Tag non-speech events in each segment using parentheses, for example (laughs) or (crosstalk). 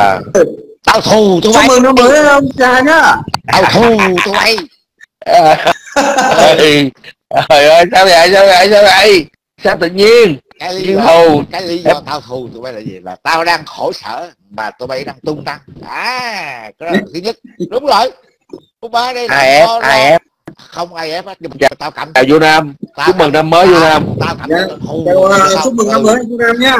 à tao thù tụi chúc bay. mừng năm mới ông già nhá. Tao thù tụi bay. Trời ơi sao vậy sao vậy sao vậy? Sao tự nhiên? Cái lý do thù. cái lý do tao thù tụi bay là gì? Là tao đang khổ sở mà tụi bay đang tung tăng. À cái đó là thứ nhất. Đúng rồi. Thứ ba đây là ai ép ai ép không ai ép hết nhưng mà Dạ. tao cảm chào vô nam. tao chúc mừng năm mới vô nam. tao cảm Dạ. thấy thù Chào, à, chúc mừng năm mới chú Nam nhá.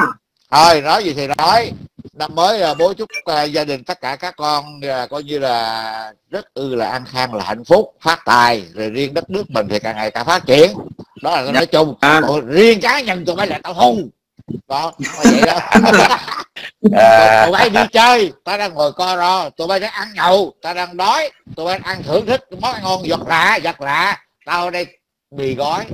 Thôi nói gì thì nói năm mới à, bố chúc à, gia đình tất cả các con à, coi như là rất ư là an khang là hạnh phúc phát tài rồi riêng đất nước mình thì càng ngày càng phát triển. Đó là nói chung à, Còn riêng cá nhân tụi bay là tao hung đó vậy đó. (laughs) À, tụi bay đi chơi tao đang ngồi co ro tụi bay đang ăn nhậu tao đang đói tụi bay ăn thưởng thức món ăn ngon giật lạ giật lạ. Tao đây mì gói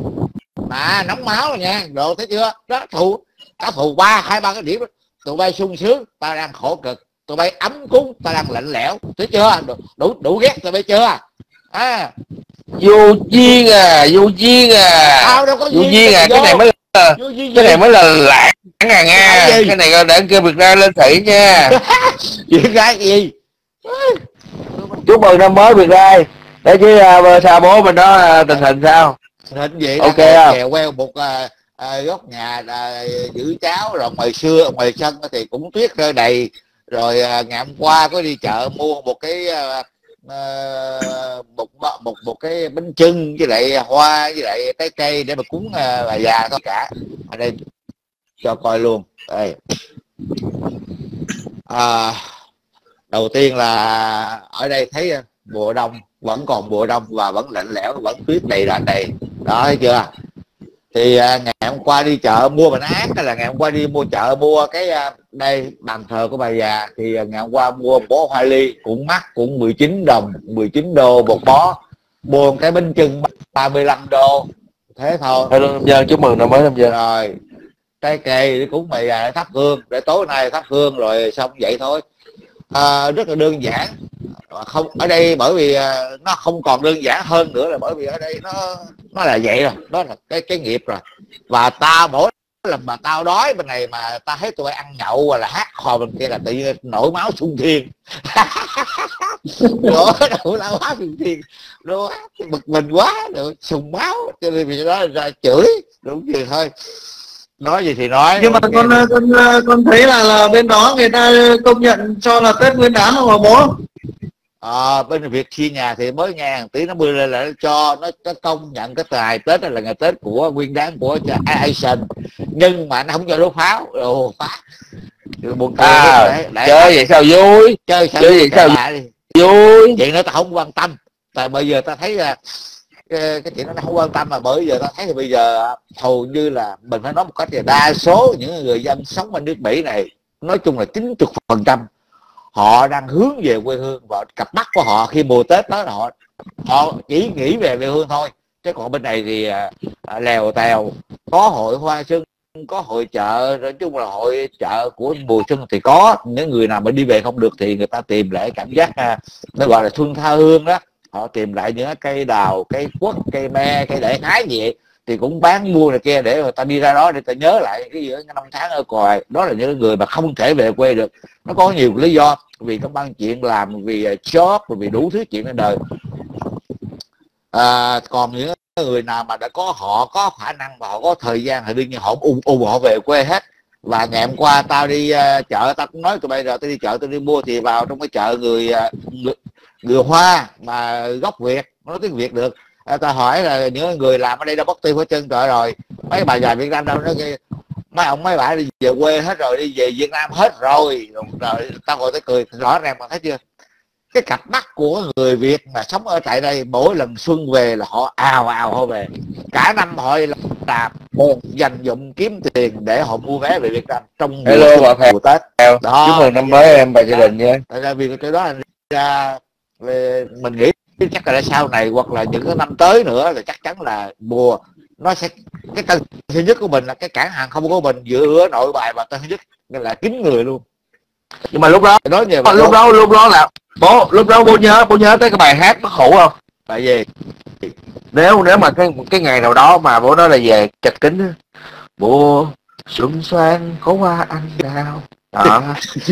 mà nóng máu rồi nha độ thấy chưa? Đó thù tao thù ba hai ba cái điểm. Tụi bay sung sướng tao đang khổ cực. Tụi bay ấm cúng tao đang lạnh lẽo. Thấy chưa? Đủ đủ, đủ ghét tụi bay chưa? À. Vô duyên à vô duyên à. Tao đâu có vô duyên à cái này mới là cái này mới là lãng à gì? cái này để kêu việc ra lên thị nha. (laughs) Chuyện cái gì? Chúc mừng năm mới việc ra để chứ uh, sao bố mình đó à, tình hình sao? Hình vậy Ok không? chèo queo một à, à, góc nhà à, giữ cháo rồi ngoài xưa ngoài sân thì cũng tuyết rơi đầy. Rồi à, ngày hôm qua có đi chợ mua một cái à, à, một một một cái bánh trưng với lại hoa với lại trái cây để mà cúng à, bà già thôi cả. Ở đây cho coi luôn. Đây. À, đầu tiên là ở đây thấy mùa đông vẫn còn mùa đông và vẫn lạnh lẽo vẫn tuyết đầy là đầy. Đó thấy chưa? Thì à, ngày hôm qua đi chợ mua bình ác hay là ngày hôm qua đi mua chợ mua cái à, đây bàn thờ của bà già. Thì à, ngày hôm qua mua bó hoa ly cũng mắc cũng 19 đồng 19 đô một bó. Mua một cái bánh chưng 35 đô. Thế thôi. Hello Nam Dân chúc mừng năm mới Nam Dân rồi trái cây để cúng bà già để thắp hương. Để tối nay thắp hương rồi xong vậy thôi. À, rất là đơn giản không ở đây bởi vì à, nó không còn đơn giản hơn nữa là bởi vì ở đây nó nó là vậy rồi đó là cái cái nghiệp rồi. Và tao mỗi lần mà tao đói bên này mà tao thấy tụi ăn nhậu hoặc là hát hò bên kia là tự nhiên nổi máu sung thiên. (laughs) Nổi nổi máu sung thiên. Nó bực mình quá rồi sùng máu cho nên vì đó ra chửi đúng gì thôi. Nói gì thì nói nhưng mà con con con thấy là là bên đó người ta công nhận cho là Tết Nguyên đán không mà bố Ờ, bên việc chia nhà thì mới nghe một tí nó bươi lên là nó cho nó, nó công nhận cái ngày Tết này là ngày Tết của nguyên đáng của Asian nhưng mà nó không cho đốt pháo. Đồ phá. Buồn cười à để chơi vậy sao vui? Chơi sao chơi vui? vậy sao lại vui. Chuyện đó tao không quan tâm. Tại bây giờ tao thấy là cái, cái chuyện đó nó không quan tâm mà bởi giờ tao thấy thì bây giờ hầu như là mình phải nói một cách là đa số những người dân sống ở nước Mỹ này nói chung là 90 phần trăm họ đang hướng về quê hương và cặp mắt của họ khi mùa Tết tới họ họ chỉ nghĩ về quê hương thôi. Chứ còn bên này thì à, à, lèo tèo có hội hoa xuân có hội chợ nói chung là hội chợ của mùa xuân thì có. Những người nào mà đi về không được thì người ta tìm lại cảm giác à, nó gọi là xuân tha hương đó. Họ tìm lại những cây đào cây quất cây me cây đại khái gì vậy thì cũng bán mua này kia để người ta đi ra đó để ta nhớ lại cái gì ở năm tháng ở còi. Đó là những người mà không thể về quê được. Nó có nhiều lý do vì công ăn chuyện làm vì à, job vì đủ thứ chuyện trên đời. À, còn những người nào mà đã có họ có khả năng và họ có thời gian thì đương nhiên họ ù ù họ về quê hết. Và ngày hôm qua tao đi uh, chợ tao cũng nói tụi bây giờ tao đi chợ tao đi mua thì vào trong cái chợ người uh, người, người hoa mà gốc việt nói tiếng việt được à, tao hỏi là những người làm ở đây đâu bóc tim hết chân trời rồi. Mấy bà già việt nam đâu nó mấy ông mấy bà đi về quê hết rồi đi về việt nam hết rồi. Rồi, tao ngồi tới cười rõ ràng mà thấy chưa? Cái cặp mắt của người việt mà sống ở tại đây mỗi lần xuân về là họ ào ào họ về. Cả năm họ làm một dành dụng kiếm tiền để họ mua vé về việt nam trong mùa Hello, xuân, bà mùa tết. Đó. chúc mừng năm mới em và gia đình nha. Tại vì cái đó là ra về mình nghĩ chắc là sau này hoặc là những cái năm tới nữa là chắc chắn là mùa nó sẽ cái tân thứ nhất của mình là cái cảng hàng không của mình giữa nội bài và tân thứ nhất nên là kín người luôn. Nhưng mà lúc đó nói về lúc đó lúc đó là bố lúc đó bố nhớ bố nhớ tới cái bài hát nó khổ không? Tại vì nếu nếu mà cái cái ngày nào đó mà bố nói là về chật kính bố xuân xoan có hoa anh đào. Đó.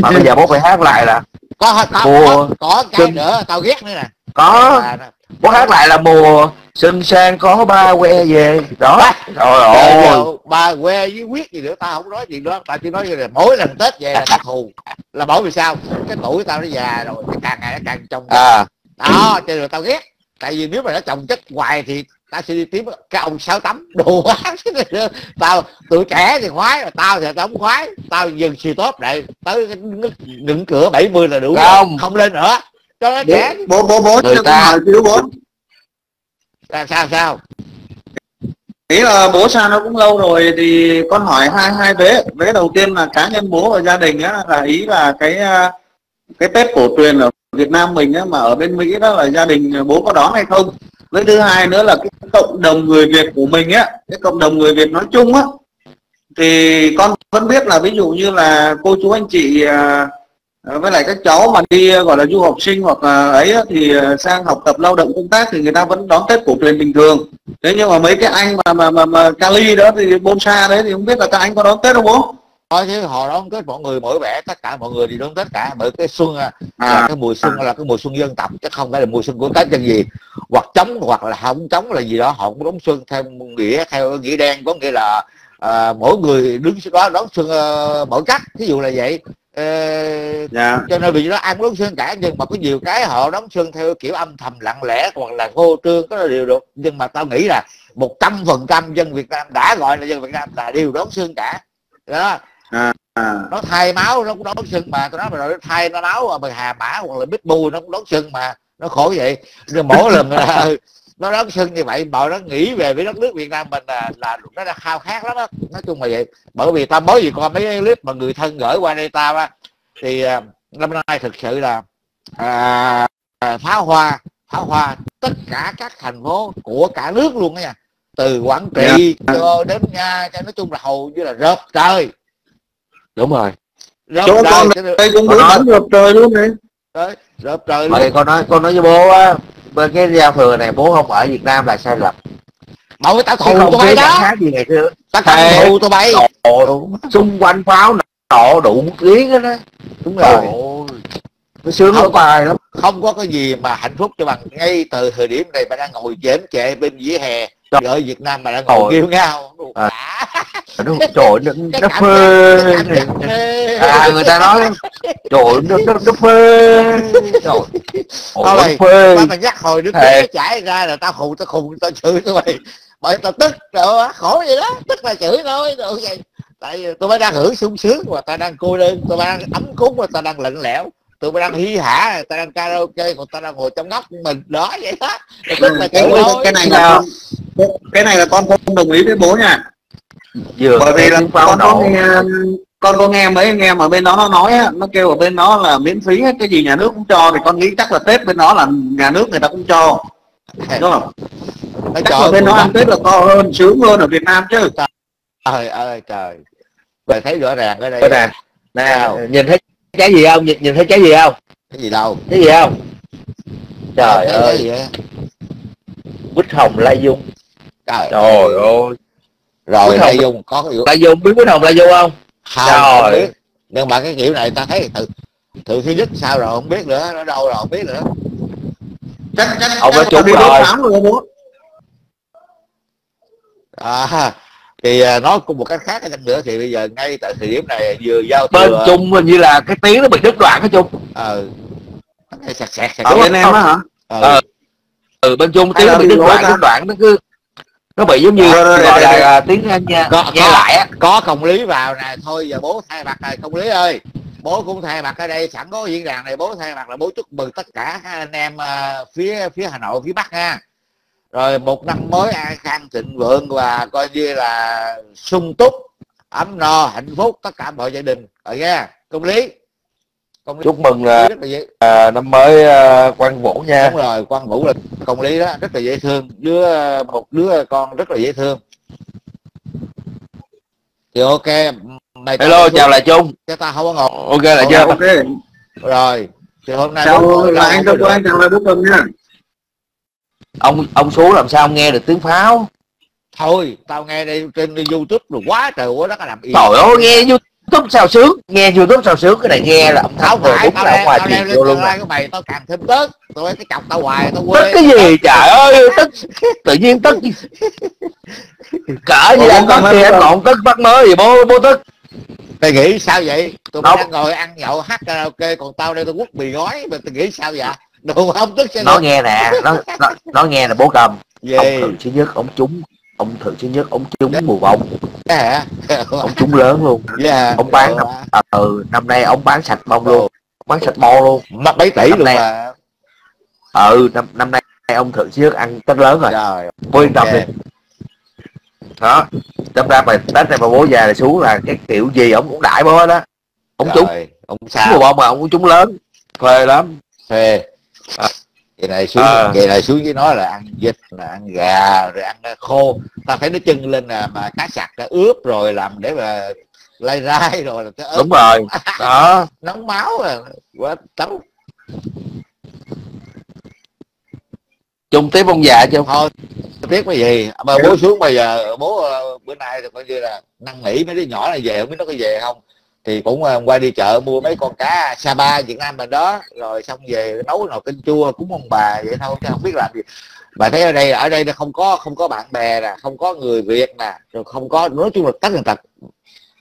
mà bây giờ bố phải hát lại là có có Mùa. có, có cái xuân. nữa tao ghét nữa nè. Có. Bố hát lại là mùa. Xuân sang có ba que về. Đó. Trời Trời ơi. bà que với quyết gì nữa tao không nói chuyện đó. Tao chỉ nói là mỗi lần tết về là tao thù. Là bởi vì sao? Cái tuổi tao nó già rồi cái càng ngày nó càng trông à. đó cho nên tao ghét. Tại vì nếu mà nó trồng chất hoài thì tao sẽ đi kiếm cái ông sáu tắm đồ quá. (laughs) Tao tuổi trẻ thì khoái mà tao thì tao không khoái. Tao dừng xì tốt lại tới ngưỡng cửa 70 là đủ rồi. Không. không lên nữa. Cho nó trẻ bố bố bố Người ta- xíu bố là sao sao ý là bố xa nó cũng lâu rồi thì con hỏi hai hai vế. Vế đầu tiên là cá nhân bố và gia đình á là ý là cái cái tết cổ truyền ở Việt Nam mình á mà ở bên Mỹ đó là gia đình bố có đón hay không với thứ hai nữa là cái cộng đồng người Việt của mình á cái cộng đồng người Việt nói chung á thì con vẫn biết là ví dụ như là cô chú anh chị à, à, với lại các cháu mà đi à, gọi là du học sinh hoặc là ấy thì sang học tập lao động công tác thì người ta vẫn đón Tết cổ truyền bình thường. Thế nhưng mà mấy cái anh mà mà mà, mà Cali đó thì Bonsa đấy thì không biết là các anh có đón Tết không bố? Thôi chứ họ đón tết mọi người mỗi vẻ tất cả mọi người đi đón tết cả. Bởi cái xuân à, là à cái mùa xuân là cái mùa xuân dân tộc chứ không phải là mùa xuân của cá nhân gì. Hoặc chống hoặc là không chống là gì đó họ cũng đón xuân theo nghĩa theo nghĩa đen có nghĩa là à, mỗi người đứng đó đón xuân uh, mỗi cách ví dụ là vậy. Ờ, dạ. cho nên vì nó ăn đón xuân cả nhưng mà có nhiều cái họ đón xuân theo kiểu âm thầm lặng lẽ hoặc là vô trương có điều được. Nhưng mà tao nghĩ là một trăm phần trăm dân Việt Nam đã gọi là dân Việt Nam là đều đón xuân cả. Đó à nó thay máu nó cũng đón xuân mà. Tôi nói mà rồi nó thay nó máu mà hà mã hoặc là bít bu nó cũng đón xuân mà. Nó khổ vậy. Nhưng mỗi (laughs) lần là nó đón xuân như vậy bọn nó nghĩ về với đất nước Việt Nam mình là là nó đã khao khát lắm á. Nói chung là vậy. Bởi vì tao mới gì coi mấy cái clip mà người thân gửi qua đây tao á thì à, năm nay thực sự là à, à, pháo hoa pháo hoa tất cả các thành phố của cả nước luôn á nha. Từ Quảng Trị cho đến Nga cho nói chung là hầu như là rợp trời đúng rồi. Rợp Chỗ con đây cũng nói. bắn ngược trời luôn đấy đấy, trời luôn. Con nói con nói với bố á bên cái giao thừa này bố không ở Việt Nam là sai lầm. Mọi người tao thù tụi bay đó. khác gì ngày xưa. Tao Thề. thù tụi bay. xung quanh pháo nổ đủ tiếng hết á. Đúng rồi. Nó sướng Không. bài lắm. không có cái gì mà hạnh phúc cho bằng ngay từ thời điểm này bà đang ngồi chém chệ bên vỉa hè ở Việt Nam mà đang ngồi kêu ngao Đủ À. đã. nó trời ơi, nó cảm phê. à người ta nói trời ơi, nó nó, nó phê. Trời. Thôi ôi, mày, nó phê mày nhắc hồi nước Thề. nó chảy ra là tao khùng tao khùng tao chửi tụi mày. Bởi tao tức rồi khổ vậy đó. Tức là chửi thôi rồi vậy? Tại vì tụi bay đang hưởng sung sướng mà tao đang cô đơn bay đang ấm cúng mà tao đang lạnh lẽo. Tụi bay đang hi hả tao đang karaoke còn tao đang ngồi trong góc mình. Đó vậy đó. Tức là cái, chửi thôi. cái này là cái này là con không đồng ý với bố nha. Vừa bởi vì là con có nghe con có nghe mấy anh em ở bên đó nó nói á nó kêu ở bên đó là miễn phí hết cái gì nhà nước cũng cho thì con nghĩ chắc là tết bên đó là nhà nước người ta cũng cho. Đúng không? Nó chắc ở bên đó ăn tết là to hơn sướng hơn ở Việt Nam chứ. Trời ơi trời. Mày thấy rõ ràng ở đây. Nè nè Sao? nhìn thấy trái gì không? Nhìn, nhìn thấy trái gì không? Cái gì đâu? Cái gì không? Trời cái ơi. quýt hồng lai dung trời trời ơi. rồi hồng. dùng có cái lai dung biết quýt hồng lai dung không? Không, Trời. không biết. Nhưng mà cái kiểu này ta thấy từ từ thứ nhất sao rồi không biết nữa nó đâu rồi không biết nữa. Chắc chắc Ông chắc trúng đi đốt rồi. pháo rồi bố. À, thì à, nói cùng một cách khác cái nữa thì bây giờ ngay tại thời điểm này vừa giao bên thừa chung hình như là cái tiếng nó bị đứt đoạn cái chung ờ sạc sạc sạc ở Đúng bên em á hả? Ờ, Ờ. ừ bên chung tiếng nó bị đứt đoạn đứt đoạn nó cứ nó bị giống như Rồi, rồi, gọi rồi, là tiếng nghe, nghe Có- có. lại á. có công lý vào nè. Thôi giờ bố thay mặt này công lý ơi. Bố cũng thay mặt ở đây sẵn có diễn đàn này bố thay mặt là bố chúc mừng tất cả các anh em à, phía phía hà nội phía bắc nha. Rồi một năm mới an khang thịnh vượng và coi như là sung túc ấm no hạnh phúc tất cả mọi gia đình. Rồi nha công lý công lý chúc mừng là rất là dễ. à, năm mới à, quan vũ nha. Đúng rồi quan vũ là công lý đó rất là dễ thương. Đứa một đứa con rất là dễ thương. Thì ok mày hello chào lại chung cho ta không có ngọt ok là Ồ, chưa ok. Rồi thì hôm nay chào bố là anh có anh được. chào là bố cầm nha. Ông ông xuống làm sao ông nghe được tiếng pháo? Thôi tao nghe đây trên youtube rồi quá trời quá đất làm yên trời ơi nghe youtube youtube sao sướng? Nghe youtube sao sướng? Cái này nghe là ông tháo vừa tao là ngoài lên vô luôn của mày tao càng thêm tức tôi cái chọc tao hoài tao tức quê cái gì? Trời ơi tức tự nhiên tức cỡ gì Ủa, anh tức cầm thì em còn tức bắt mới gì bố bố tức mày nghĩ sao vậy? Tụi mày đang ngồi ăn nhậu hát karaoke còn tao đây tao quất mì gói mà tao nghĩ sao vậy? Đồ không tức nó nghe nè nó nó, nó nghe là bố cầm. Ông thứ nhất ông trúng ông thường thứ nhất ông trúng mùa bông. Thế hả ông trúng lớn luôn. Dạ. Ông bán năm ờ, ừ, năm nay ông bán sạch bông luôn. Bán sạch bo luôn. Mất mấy tỷ Năm luôn nay- mà. Ừ năm năm nay ông thường thứ nhất ăn tết lớn rồi. Trời bố yên tâm ok. đi. Đó. Đâm ra mà tết này mà bố già này xuống là cái kiểu gì ông cũng đãi bố hết đó ông trúng Trời, ông trúng sao mùa bông mà ông cũng trúng lớn. Phê lắm. Phê À. vậy này xuống À. vậy này xuống với nó là ăn vịt là ăn gà rồi ăn khô. Ta phải nó chân lên là mà cá sặc đã ướp rồi làm để mà lay rai rồi là cái ớt đúng rồi. (laughs) Đó. Nóng máu à quá tấu. Chung tiếp ông già chứ thôi tiếc cái gì. Mà bố xuống bây giờ bố ờ, bữa nay thì coi như là năn nỉ mấy đứa nhỏ này về không biết nó có về không thì cũng ờ, qua đi chợ mua mấy con cá Sapa Việt Nam mình đó, rồi xong về nấu nồi canh chua cúng ông bà vậy thôi, chứ không biết làm gì. Bà thấy ở đây ở đây nó không có không có bạn bè nè, không có người Việt nè, rồi không có, nói chung là tất cả tật,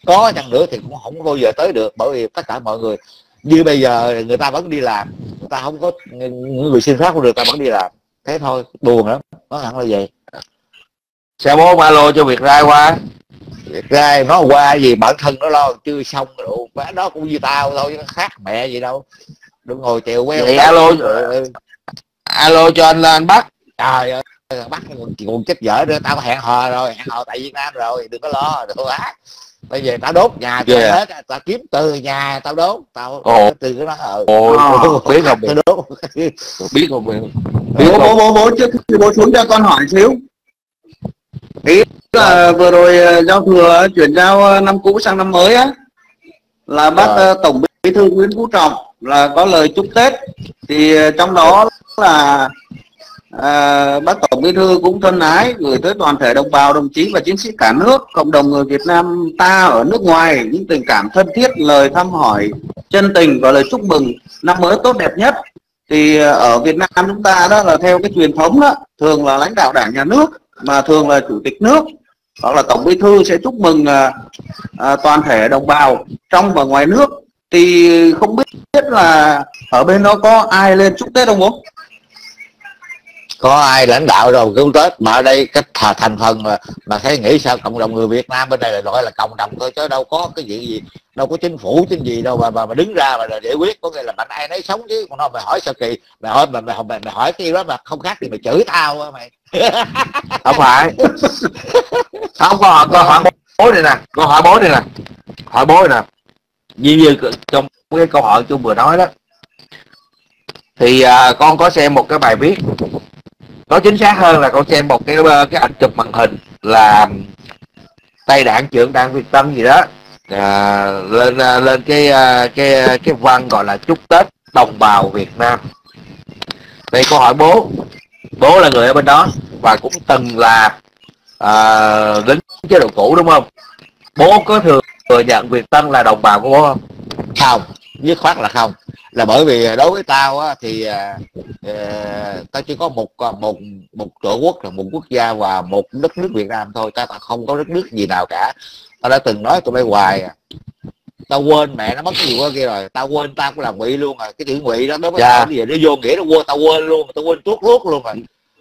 có chăng nữa thì cũng không bao giờ tới được, bởi vì tất cả mọi người, như bây giờ người ta vẫn đi làm, người ta không có người xin pháp của người ta vẫn đi làm, thế thôi, buồn lắm nó hẳn là vậy. Xe bố ba lô cho việc ra qua ra nó qua gì bản thân nó lo chưa xong rồi má đó cũng như tao thôi chứ nó khác mẹ gì đâu. Đừng ngồi chèo queo Vậy alo. Ừ, alo cho anh anh bắt trời ơi thằng bắt còn, còn chết dở nữa tao hẹn hò rồi hẹn hò tại Việt Nam rồi đừng có lo đừng có quá. Bây giờ tao đốt nhà tao Yeah. hết tao kiếm từ nhà tao đốt tao Ồ. từ cái đó ờ ôi Ờ. biết không? biết không? Biết biết bố bố không bố bố trước bố xuống cho con hỏi xíu ý là vừa rồi ờ, giao thừa chuyển giao ờ, năm cũ sang năm mới á. Là bác Rồi. ờ, tổng bí thư nguyễn phú trọng là có lời chúc tết. Thì trong đó là à, bác tổng bí thư cũng thân ái gửi tới toàn thể đồng bào đồng chí và chiến sĩ cả nước cộng đồng người việt nam ta ở nước ngoài những tình cảm thân thiết lời thăm hỏi chân tình và lời chúc mừng. Năm mới tốt đẹp nhất. Thì ở Việt Nam chúng ta đó là theo cái truyền thống đó thường là lãnh đạo đảng nhà nước mà thường là chủ tịch nước. Hoặc là tổng bí thư sẽ chúc mừng à, à, toàn thể đồng bào trong và ngoài nước. Thì không biết biết là ở bên đó có ai lên chúc tết không bố? Có ai lãnh đạo rồi cứu tết? Mà ở đây cái thành phần mà mà thấy nghĩ sao cộng đồng người Việt Nam bên đây là gọi là cộng đồng thôi chứ đâu có cái gì gì đâu có chính phủ chính gì đâu. Mà mà, mà đứng ra mà giải quyết có nghĩa là mạnh ai nấy sống chứ. Còn nó mày hỏi sao kỳ mày hỏi mày mày, mày, mày hỏi cái đó mà không khác thì mày chửi tao á mày. (laughs) Không phải. Không có có câu hỏi bố này nè câu hỏi bố này nè hỏi bố này nè. Như như trong cái câu hỏi tôi vừa nói đó thì à, con có xem một cái bài viết nói chính xác hơn là con xem một cái ờ, cái ảnh chụp màn hình là tay đảng trưởng đảng Việt Tân gì đó. À, lên ờ, lên cái cái cái văn gọi là chúc Tết đồng bào Việt Nam. Đây câu hỏi bố. Bố là người ở bên đó và cũng từng là à, lính chế độ cũ đúng không? Bố có thừa thừa nhận Việt Tân là đồng bào của bố không? Không dứt khoát là không là bởi vì đối với tao á, thì à, ờ, tao chỉ có một một một tổ quốc là một quốc gia và một đất nước Việt Nam thôi. Tao không có đất nước gì nào cả. Tao đã từng nói tụi bay hoài à. tao quên mẹ nó mất cái gì quá kia rồi. Tao quên tao cũng làm ngụy luôn à. Cái chữ ngụy đó đối với Dạ. gì nó vô nghĩa nó quên tao quên luôn tao quên tuốt luốt luôn rồi.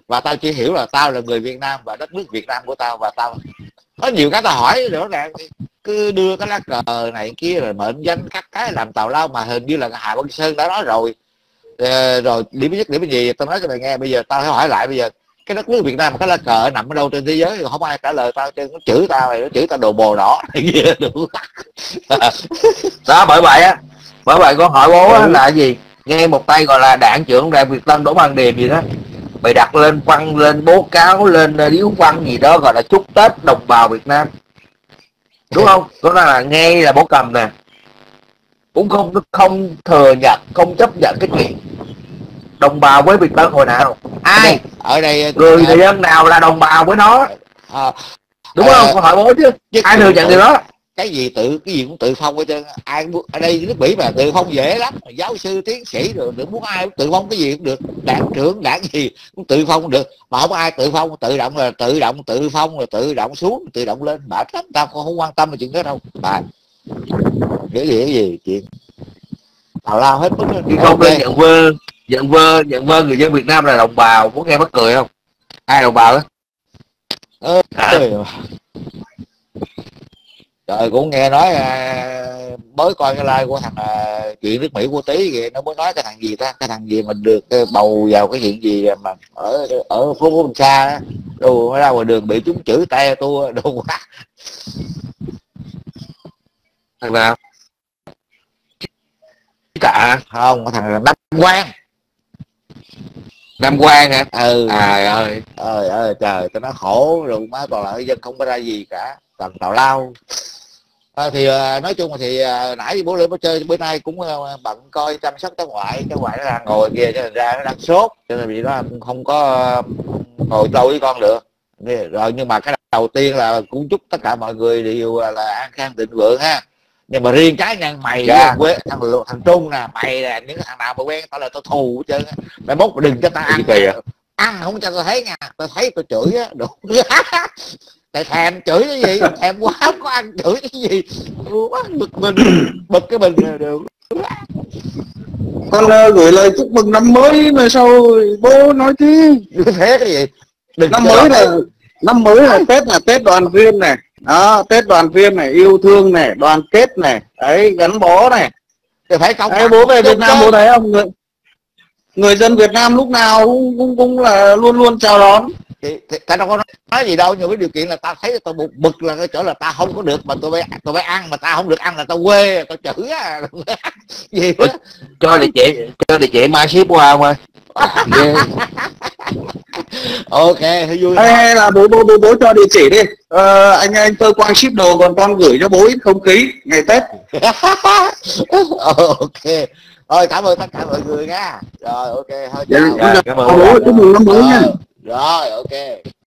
Và tao chỉ hiểu là tao là người Việt Nam và đất nước Việt Nam của tao và tao có nhiều cái tao hỏi rõ ràng cứ đưa cái lá cờ này kia rồi mệnh danh các cái làm tào lao mà hình như là Hà Văn Sơn đã nói rồi. Ờ, rồi điểm nhất điểm gì tao nói cho mày nghe bây giờ tao hỏi lại bây giờ cái đất nước Việt Nam cái lá cờ nằm ở đâu trên thế giới không ai trả lời tao trên nó chửi tao này nó chửi tao đồ bồ đỏ này kia (laughs) đủ (laughs) đó bởi vậy á bởi vậy con hỏi bố á, Ừ. là gì? Nghe một tay gọi là đảng trưởng đảng Việt Tân Đỗ Văn Điềm gì đó mày đặt lên văn lên bố cáo lên điếu văn gì đó gọi là chúc Tết đồng bào Việt Nam đúng không? Có là nghe là bố cầm nè. Cũng không không thừa nhận không chấp nhận cái chuyện đồng bào với Việt Tân hồi nào. Ai? Ở đây người người dân nào là đồng bào với nó? À, đúng Ờ, không con hỏi bố chứ. Chứ- ai thừa nhận điều đó cái gì tự cái gì cũng tự phong hết trơn ai muốn- ở đây nước mỹ mà tự phong dễ lắm. Giáo sư tiến sĩ rồi được muốn ai cũng tự phong cái gì cũng được. Đảng trưởng đảng gì cũng tự phong được. Mà không ai tự phong tự động là tự động tự phong rồi tự động xuống tự động lên. Bà lắm tao không, không quan tâm về chuyện đó đâu. Bà cái gì cái gì chuyện. Tào lao hết mức khi không lên nhận vơ nhận vơ nhận vơ người dân Việt Nam là đồng bào muốn nghe mắc cười không? Ai đồng bào đó? Ơ, Hả? Trời. Trời cũng nghe nói à, mới coi cái like của thằng à, chuyện nước Mỹ của tí kìa nó mới nói cái thằng gì ta? Cái thằng gì mình được bầu vào cái chuyện gì mà ở ở phố phố Sa á. Đồ ra ngoài đường bị chúng chửi te tua (laughs) đồ quá. Thằng nào? Tạ không cái thằng Nam Quang. Nam Quang hả? Ừ. Trời ơi. Ơi ơi trời tao nói khổ rồi má còn lại dân không có ra gì cả toàn tào lao. À, thì à, nói chung là thì à, nãy bố lên bố chơi bữa nay cũng à, bận coi chăm sóc cháu ngoại cháu ngoại nó đang ngồi kia cho nên ra nó đang sốt cho nên vì nó không có ngồi lâu với con được. Rồi nhưng mà cái đầu tiên là cũng chúc tất cả mọi người đều là an khang thịnh vượng ha. Nhưng mà riêng cá nhân mày Dạ. quê thằng thằng trung nè mày là những cái thằng nào mà quen tao là tao thù hết trơn á. mày mốt đừng cho tao ăn Cái ăn không cho tao thấy nha tao thấy tao chửi á đủ (laughs) tại thèm chửi cái gì? Thèm quá không có ăn chửi cái gì. Quá bực mình. Bực cái mình là được. Con ờ, gửi lời chúc mừng năm mới mà sao bố nói thế? Thế cái gì? Đừng năm mới là năm mới là tết là tết đoàn viên này. Đó tết đoàn viên này yêu thương này đoàn kết này. Đấy gắn bó này. Thấy- phải công đấy bố về Việt Nam bố thấy không? Người, người dân Việt Nam lúc nào cũng cũng, cũng là luôn luôn chào đón thì, thì tao đâu có nói, nói gì đâu nhưng cái điều kiện là tao thấy tao bực bực là cái chỗ là tao không có được mà tôi phải tôi phải ăn mà tao không được ăn là tao quê tao chửi á. (laughs) Gì đó cho địa chỉ cho địa chỉ mai ship qua không ơi? (laughs) Ghê. ok thì vui hay, hay là bố bố bố bố cho địa chỉ đi. Ờ, anh anh cơ quan ship đồ còn con gửi cho bố ít không khí ngày tết. (laughs) Ok. Thôi cảm ơn tất cả mọi người nha. Rồi ok thôi Dạ, chào. Dạ, cảm ơn. Bố chúc mừng năm mới nha. Rồi, rồi ok.